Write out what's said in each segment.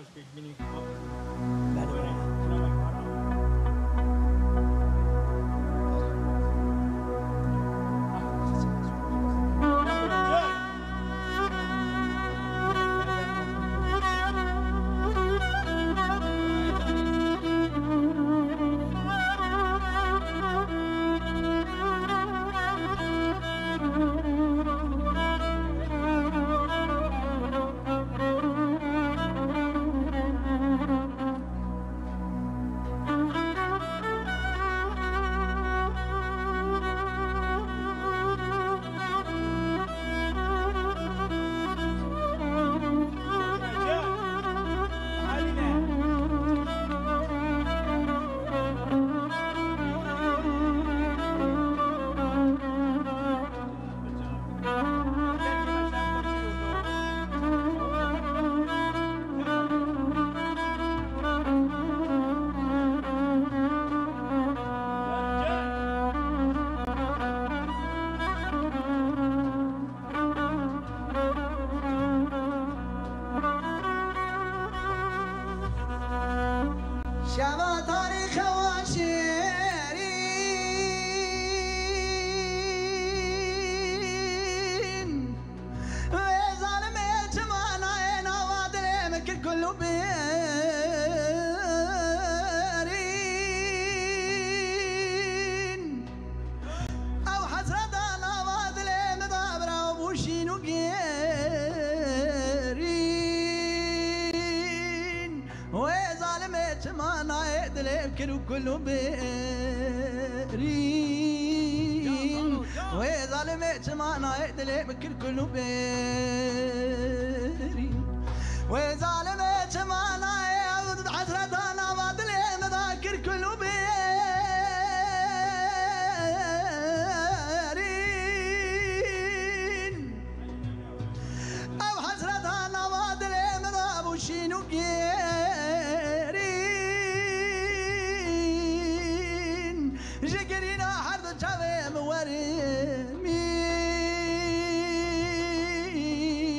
Başka ilgili ادلم كلو كلو بيرين وظالم اتمانا ادلم كل كلو بيرين وظالم اتمانا يعود غيرين جقرينا حرد جاوي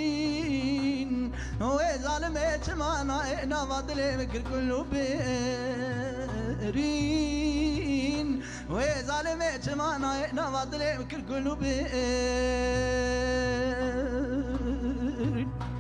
مورمين هو ظالم اتمانا أنا وادل مكر كله بيرين وظالم اتمانا أنا وادل مكر كله بيرين حياك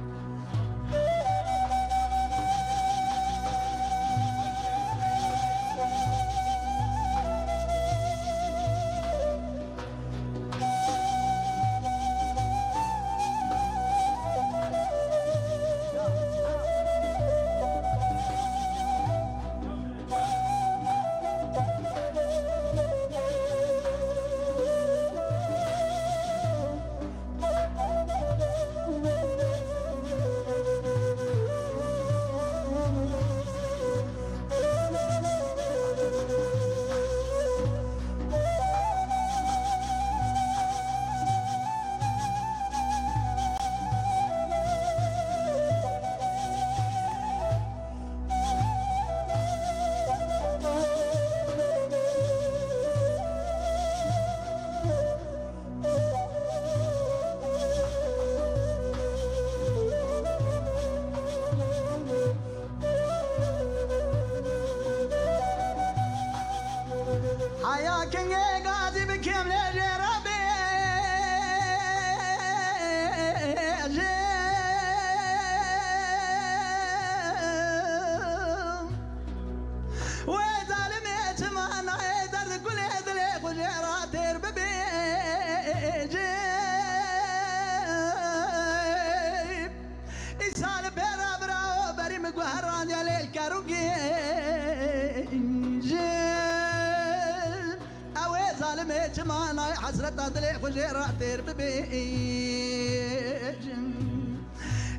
ظالم يتمنى حسرة أدلي خجرات رببي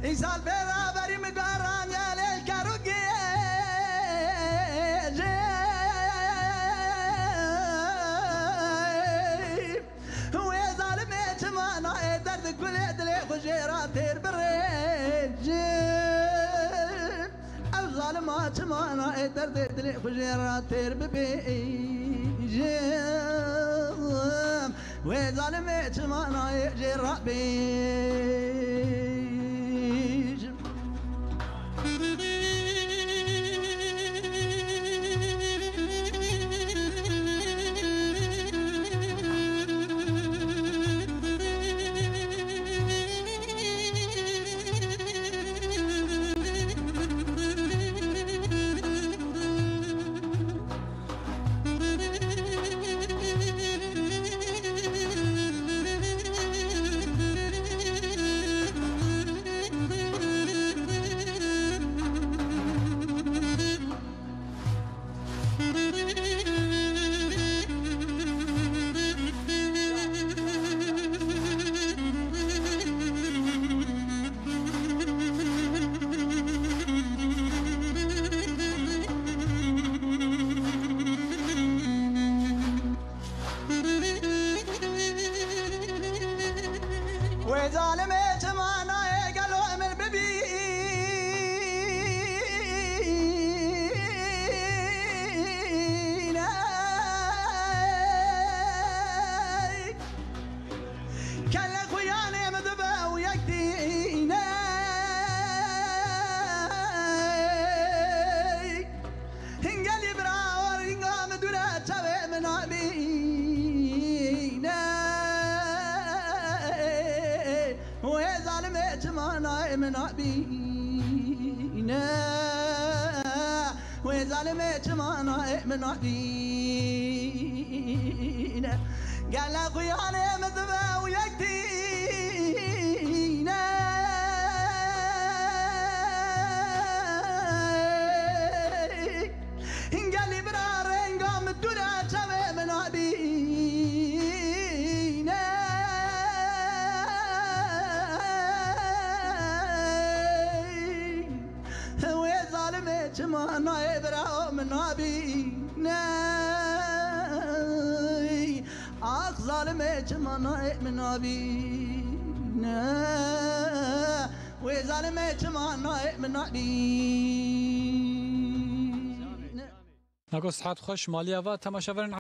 إسال بيرا بري مقهران يا ليل كاروكي هو ظالم يتمنى درد كل يدلي خجرات ربري أو ظالمات ما أنا درد يدلي خجرات رببي وظالم يتمنى يجي ربي من عبينا وظالمة جمانا من عبينا قال أخويا أنا مذبه ويكتينا نا ابراهام نابی آخ ظالمه چه ما نائم نابی نه وی ظالمه چه ما نائم نابی نگو خوش مالیه و تماشاورن